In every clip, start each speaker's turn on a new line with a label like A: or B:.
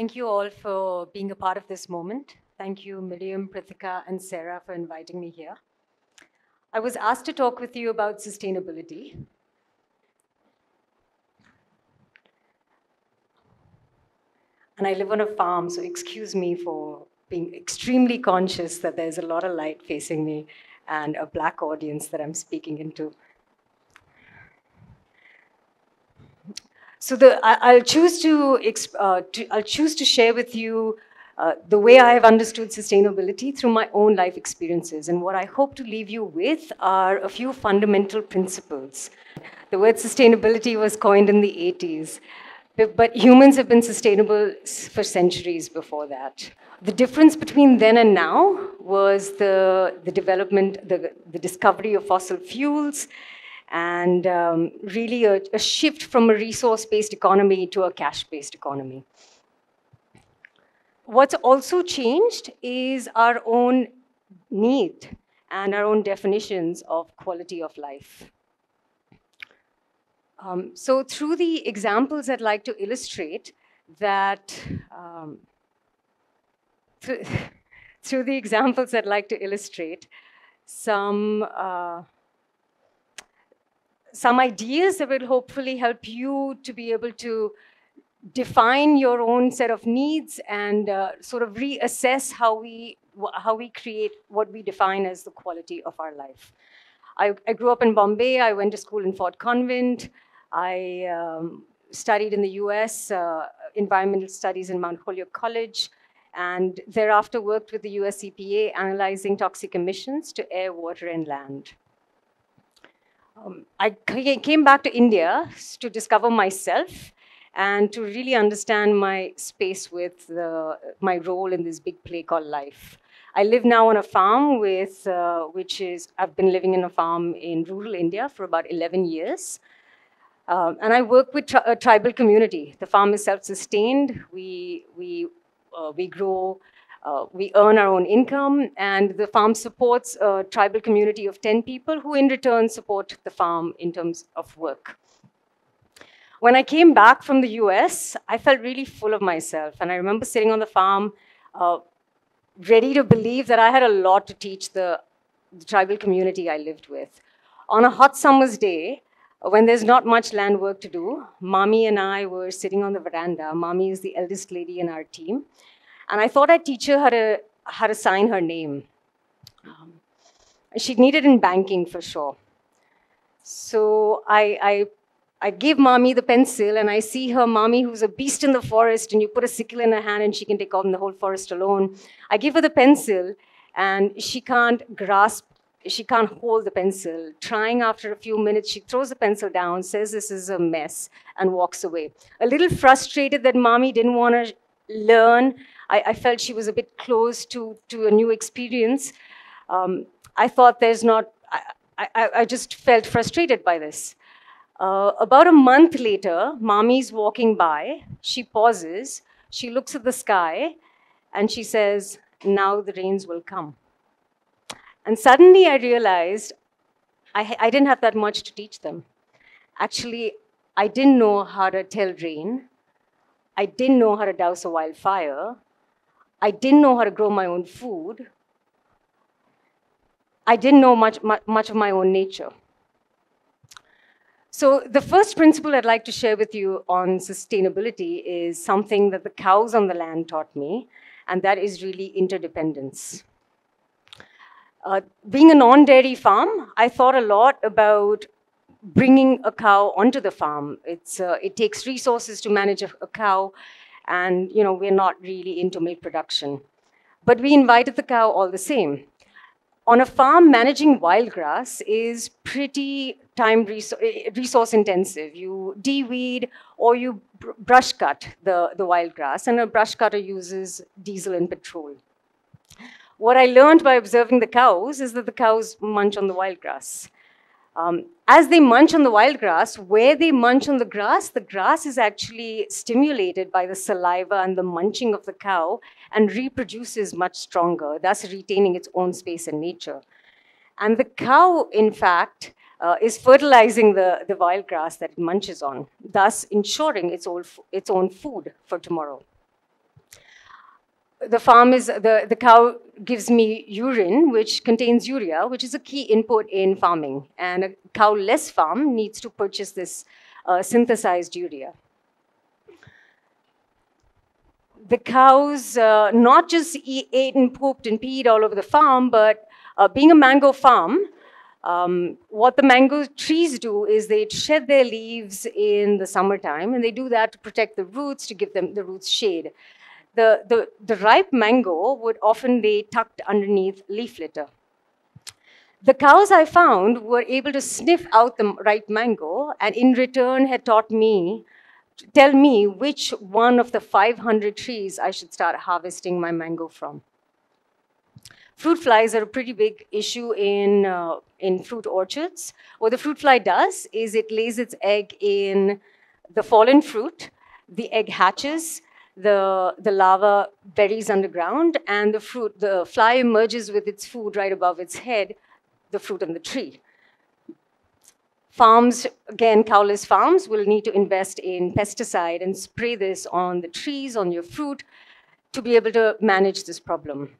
A: Thank you all for being a part of this moment. Thank you, Miriam, Prithika, and Sarah for inviting me here. I was asked to talk with you about sustainability. And I live on a farm, so excuse me for being extremely conscious that there's a lot of light facing me and a black audience that I'm speaking into. So the, I, will choose to, uh, to, I'll choose to share with you uh, the way I have understood sustainability through my own life experiences. And what I hope to leave you with are a few fundamental principles. The word sustainability was coined in the 80s, but humans have been sustainable for centuries before that. The difference between then and now was the, the development, the, the discovery of fossil fuels, and um, really a, a shift from a resource-based economy to a cash-based economy. What's also changed is our own need and our own definitions of quality of life. Um, so through the examples I'd like to illustrate that, um, through, through, the examples I'd like to illustrate some uh, some ideas that will hopefully help you to be able to define your own set of needs and uh, sort of reassess how we how we create what we define as the quality of our life. I, I grew up in Bombay. I went to school in Fort Convent. I um, studied in the U.S. Uh, environmental studies in Mount Holyoke College, and thereafter worked with the US EPA analyzing toxic emissions to air, water, and land. Um, I came back to India to discover myself and to really understand my space with the, my role in this big play called life. I live now on a farm with, uh, which is, I've been living in a farm in rural India for about 11 years. Um, and I work with tri a tribal community. The farm is self-sustained. We, we, uh, we grow uh, we earn our own income, and the farm supports a tribal community of 10 people who, in return, support the farm in terms of work. When I came back from the US, I felt really full of myself. And I remember sitting on the farm, uh, ready to believe that I had a lot to teach the, the tribal community I lived with. On a hot summer's day, when there's not much land work to do, Mommy and I were sitting on the veranda. Mommy is the eldest lady in our team. And I thought I'd teach her how to, how to sign her name. Um, she'd need it in banking for sure. So I, I, I give mommy the pencil and I see her mommy who's a beast in the forest and you put a sickle in her hand and she can take on the whole forest alone. I give her the pencil and she can't grasp, she can't hold the pencil. Trying after a few minutes, she throws the pencil down, says this is a mess and walks away. A little frustrated that mommy didn't want to learn I, I, felt she was a bit close to, to a new experience. Um, I thought there's not, I, I, I, just felt frustrated by this. Uh, about a month later, mommy's walking by. She pauses, she looks at the sky, and she says, Now the rains will come. And suddenly I realized I, I didn't have that much to teach them. Actually, I didn't know how to tell rain. I didn't know how to douse a wildfire. I didn't know how to grow my own food. I didn't know much, much, much of my own nature. So the first principle I'd like to share with you on sustainability is something that the cows on the land taught me, and that is really interdependence. Uh, being a non-dairy farm, I thought a lot about bringing a cow onto the farm. It's, uh, it takes resources to manage a, a cow and you know we're not really into milk production. But we invited the cow all the same. On a farm, managing wild grass is pretty time eh, eh, resource intensive. You de-weed or you brush cut the, the wild grass, and a brush cutter uses diesel and petrol. What I learned by observing the cows is that the cows munch on the wild grass. Um, as they munch on the wild grass, where they munch on the grass, the grass is actually stimulated by the saliva and the munching of the cow and reproduces much stronger, thus retaining its own space in nature. And the cow, in fact, uh, is fertilizing the, the wild grass that it munches on, thus ensuring its own, its own food for tomorrow. The farm is, the, the cow gives me urine, which contains urea, which is a key input in farming. And a cow-less farm needs to purchase this uh, synthesized urea. The cows uh, not just eat, ate and pooped and peed all over the farm, but uh, being a mango farm, um, what the mango trees do is they shed their leaves in the summertime, and they do that to protect the roots, to give them the roots shade. The, the, the ripe mango would often be tucked underneath leaf litter. The cows I found were able to sniff out the ripe mango, and in return had taught me, tell me which one of the 500 trees I should start harvesting my mango from. Fruit flies are a pretty big issue in, uh, in fruit orchards. What the fruit fly does is it lays its egg in the fallen fruit, the egg hatches, the, the larva buries underground, and the fruit, the fly emerges with its food right above its head, the fruit on the tree. Farms, again, cowless farms will need to invest in pesticide and spray this on the trees, on your fruit, to be able to manage this problem.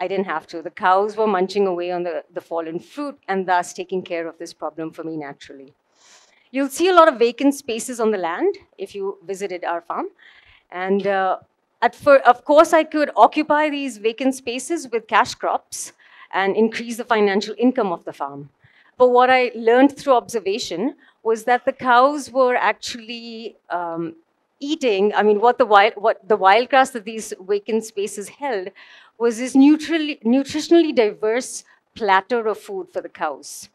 A: I didn't have to. The cows were munching away on the, the fallen fruit and thus taking care of this problem for me naturally. You'll see a lot of vacant spaces on the land if you visited our farm. And uh, at for, of course, I could occupy these vacant spaces with cash crops and increase the financial income of the farm. But what I learned through observation was that the cows were actually um, eating, I mean, what the wild, what the wild grass that these vacant spaces held was this nutritionally diverse platter of food for the cows.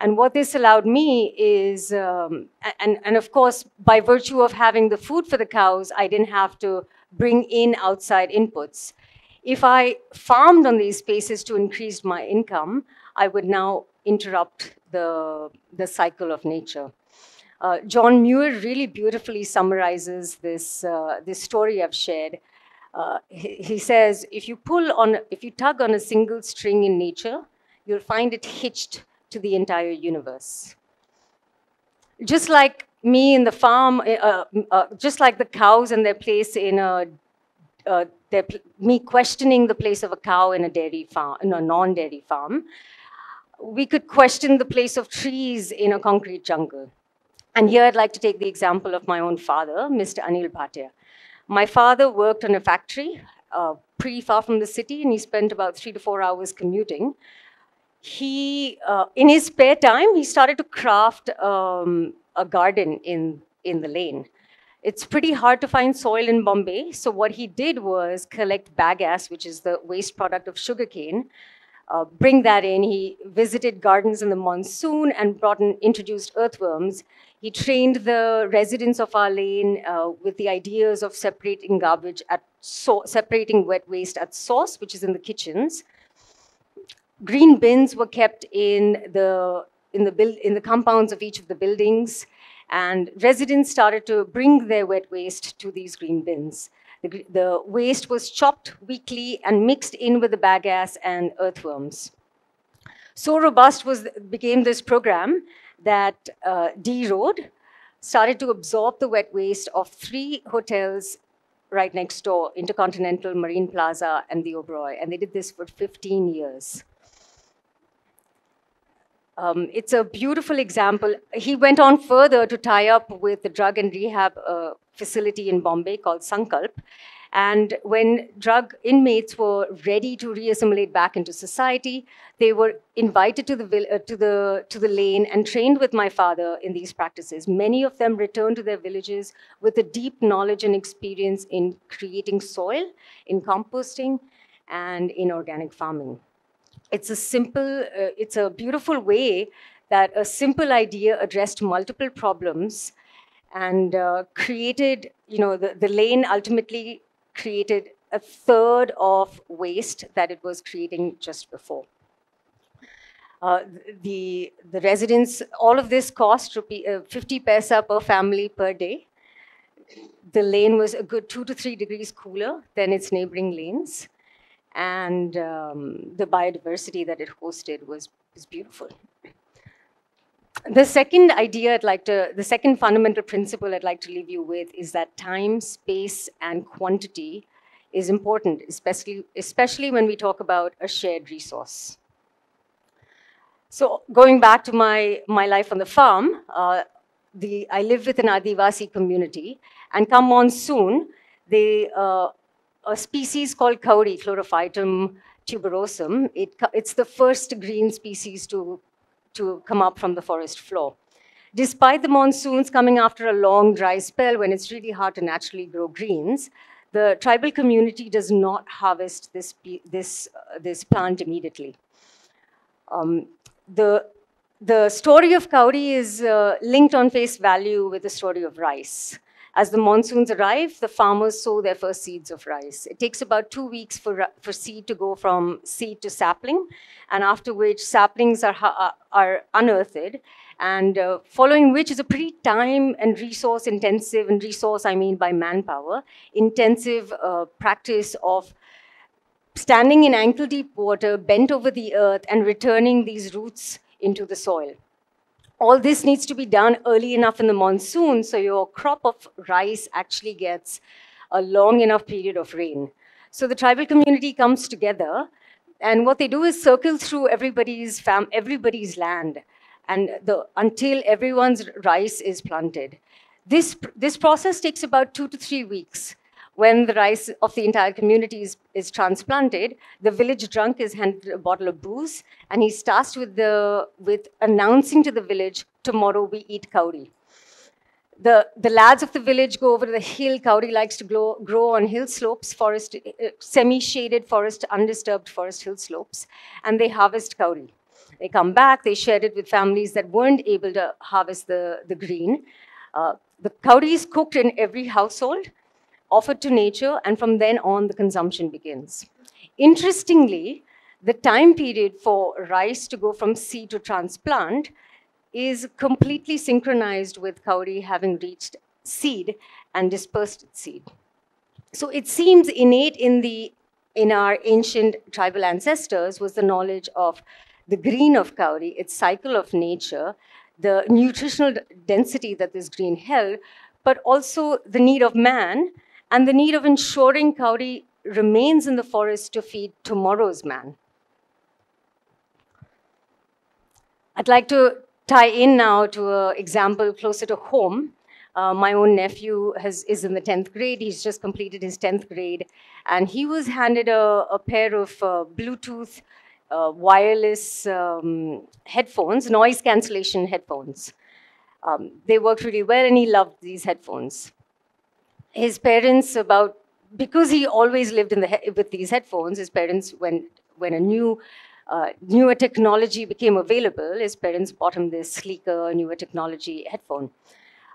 A: And what this allowed me is, um, and, and of course, by virtue of having the food for the cows, I didn't have to bring in outside inputs. If I farmed on these spaces to increase my income, I would now interrupt the, the cycle of nature. Uh, John Muir really beautifully summarizes this, uh, this story I've shared uh, he, he, says, if you pull on, if you tug on a single string in nature, you'll find it hitched to the entire universe. Just like me in the farm, uh, uh, uh just like the cows and their place in a, uh, their, me questioning the place of a cow in a dairy farm, in a non-dairy farm, we could question the place of trees in a concrete jungle. And here I'd like to take the example of my own father, Mr. Anil Bhatia. My father worked in a factory uh, pretty far from the city, and he spent about three to four hours commuting. He, uh, in his spare time, he started to craft um, a garden in, in the lane. It's pretty hard to find soil in Bombay, so what he did was collect bagasse, which is the waste product of sugarcane, uh, bring that in. He visited gardens in the monsoon and brought in, introduced earthworms. He trained the residents of our lane uh, with the ideas of separating garbage at so separating wet waste at source, which is in the kitchens. Green bins were kept in the in the build in the compounds of each of the buildings, and residents started to bring their wet waste to these green bins. The, the waste was chopped weekly and mixed in with the bagasse and earthworms. So robust was became this program that uh, D Road started to absorb the wet waste of three hotels right next door, Intercontinental, Marine Plaza, and the Oberoi. And they did this for 15 years. Um, it's a beautiful example. He went on further to tie up with the drug and rehab uh, facility in Bombay called Sankalp. And when drug inmates were ready to reassimilate back into society, they were invited to the, uh, to, the, to the lane and trained with my father in these practices. Many of them returned to their villages with a deep knowledge and experience in creating soil, in composting, and in organic farming. It's a simple, uh, it's a beautiful way that a simple idea addressed multiple problems and uh, created, you know, the, the lane ultimately created a third of waste that it was creating just before. Uh, the, the residents, all of this cost rupee, uh, 50 paisa per family per day. The lane was a good two to three degrees cooler than its neighboring lanes. And um, the biodiversity that it hosted was, was beautiful. The second idea I'd like to, the second fundamental principle I'd like to leave you with is that time, space, and quantity is important, especially, especially when we talk about a shared resource. So going back to my, my life on the farm, uh, the, I live with an Adivasi community, and come monsoon, they, uh, a species called kauri, Chlorophytum tuberosum, it, it's the first green species to, to come up from the forest floor. Despite the monsoons coming after a long dry spell when it's really hard to naturally grow greens, the tribal community does not harvest this, this, uh, this plant immediately. Um, the, the story of kauri is uh, linked on face value with the story of rice. As the monsoons arrive, the farmers sow their first seeds of rice. It takes about two weeks for, for seed to go from seed to sapling, and after which saplings are, are unearthed, and uh, following which is a pretty time and resource intensive, and resource I mean by manpower, intensive uh, practice of standing in ankle deep water, bent over the earth, and returning these roots into the soil. All this needs to be done early enough in the monsoon so your crop of rice actually gets a long enough period of rain. So the tribal community comes together, and what they do is circle through everybody's fam everybody's land and the, until everyone's rice is planted. This, this process takes about two to three weeks. When the rice of the entire community is, is transplanted, the village drunk is handed a bottle of booze, and he's tasked with, the, with announcing to the village, tomorrow we eat kauri. The, the lads of the village go over the hill. Kauri likes to grow, grow on hill slopes, forest, uh, semi-shaded forest, undisturbed forest hill slopes, and they harvest kauri. They come back, they share it with families that weren't able to harvest the, the green. Uh, the kauri is cooked in every household, offered to nature, and from then on, the consumption begins. Interestingly, the time period for rice to go from seed to transplant is completely synchronized with kauri having reached seed and dispersed its seed. So it seems innate in the in our ancient tribal ancestors was the knowledge of the green of kauri, its cycle of nature, the nutritional density that this green held, but also the need of man and the need of ensuring kauri remains in the forest to feed tomorrow's man. I'd like to tie in now to an example closer to home. Uh, my own nephew has, is in the 10th grade. He's just completed his 10th grade. And he was handed a, a pair of uh, Bluetooth uh, wireless um, headphones, noise cancellation headphones. Um, they worked really well, and he loved these headphones. His parents, about because he always lived in the with these headphones, his parents, when when a new uh, newer technology became available, his parents bought him this sleeker, newer technology headphone.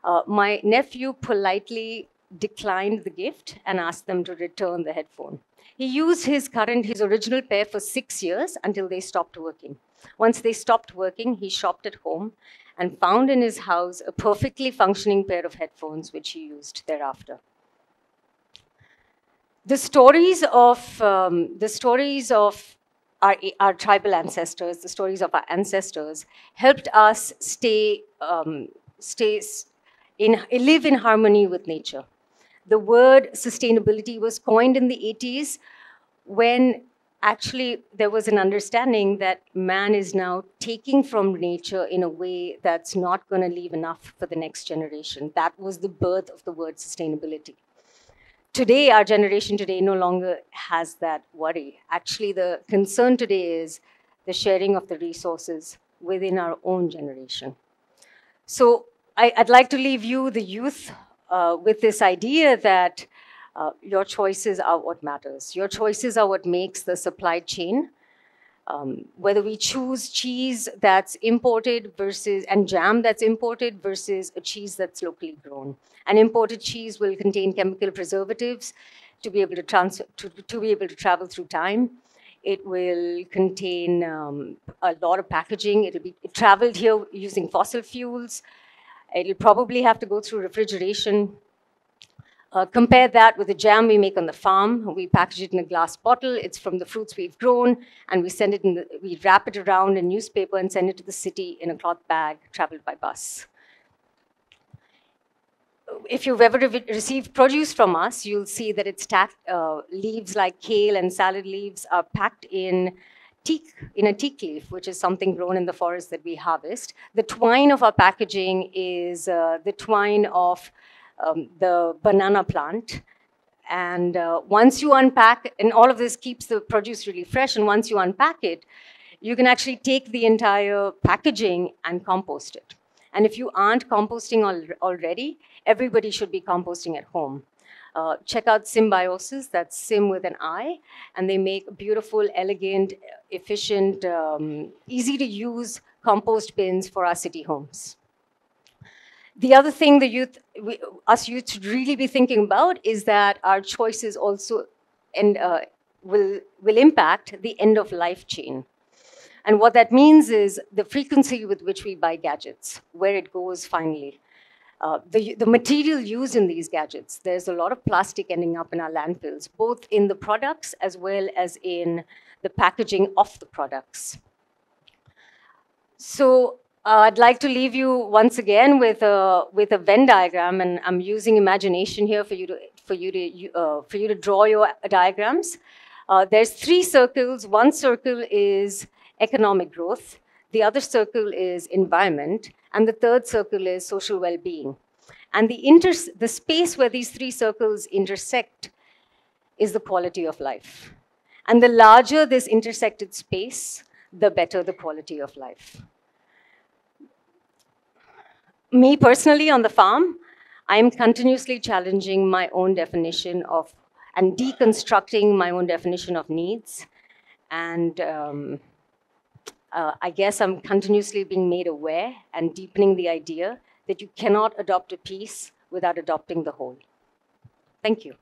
A: Uh, my nephew politely declined the gift and asked them to return the headphone. He used his current, his original pair for six years until they stopped working. Once they stopped working, he shopped at home and found in his house a perfectly functioning pair of headphones, which he used thereafter. The stories of, um, the stories of our, our, tribal ancestors, the stories of our ancestors, helped us stay, um, stay in, live in harmony with nature the word sustainability was coined in the 80s when actually there was an understanding that man is now taking from nature in a way that's not going to leave enough for the next generation. That was the birth of the word sustainability. Today, our generation today no longer has that worry. Actually, the concern today is the sharing of the resources within our own generation. So I, would like to leave you, the youth, uh, with this idea that uh, your choices are what matters. Your choices are what makes the supply chain. Um, whether we choose cheese that's imported versus and jam that's imported versus a cheese that's locally grown. An imported cheese will contain chemical preservatives to be able to transfer to, to be able to travel through time. It will contain um, a lot of packaging. It'll be it traveled here using fossil fuels. It'll probably have to go through refrigeration. Uh, compare that with the jam we make on the farm. We package it in a glass bottle. It's from the fruits we've grown, and we send it in the, we wrap it around in newspaper and send it to the city in a cloth bag, traveled by bus. if you've ever re- received produce from us, you'll see that it's tacked, uh, leaves like kale and salad leaves are packed in teak, in a teak leaf, which is something grown in the forest that we harvest. The twine of our packaging is uh, the twine of um, the banana plant. And uh, once you unpack, and all of this keeps the produce really fresh, and once you unpack it, you can actually take the entire packaging and compost it. And if you aren't composting al- already, everybody should be composting at home. Uh, check out Simbiosis, that's Sim with an I, and they make beautiful, elegant, efficient, um, easy to use compost bins for our city homes. The other thing the youth, we, us youth should really be thinking about is that our choices also and, uh, will, will impact the end of life chain. And what that means is the frequency with which we buy gadgets, where it goes finally. Uh, the, the material used in these gadgets, there's a lot of plastic ending up in our landfills, both in the products as well as in the packaging of the products. So uh, I'd like to leave you once again with a, with a Venn diagram, and I'm using imagination here for you to, for you to, uh, for you to draw your diagrams. Uh, there's three circles. One circle is economic growth, the other circle is environment, and the third circle is social well being. And the, inter- the space where these three circles intersect is the quality of life. And the larger this intersected space, the better the quality of life. Me personally on the farm, I am continuously challenging my own definition of and deconstructing my own definition of needs and um, uh, I guess I'm continuously being made aware and deepening the idea that you cannot adopt a piece without adopting the whole. Thank you.